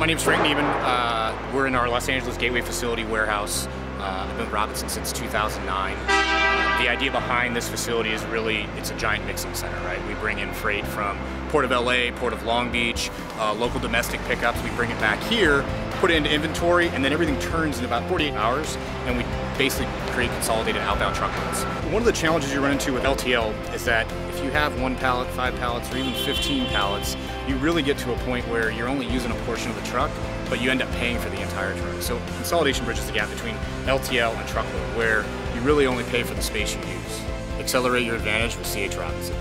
My name is Frank Neiman. Uh, we're in our Los Angeles Gateway facility warehouse. Uh, I've been with Robinson since 2009. Uh, the idea behind this facility is really, it's a giant mixing center, right? We bring in freight from Port of LA, Port of Long Beach, uh, local domestic pickups. We bring it back here, put it into inventory, and then everything turns in about 48 hours, and we basically create consolidated outbound truckloads. One of the challenges you run into with LTL is that if you have one pallet, five pallets, or even 15 pallets, you really get to a point where you're only using a portion of the truck, but you end up paying for the entire truck. So consolidation bridges the gap between LTL and truckload, where you really only pay for the space you use. Accelerate your advantage with C.H. Robinson.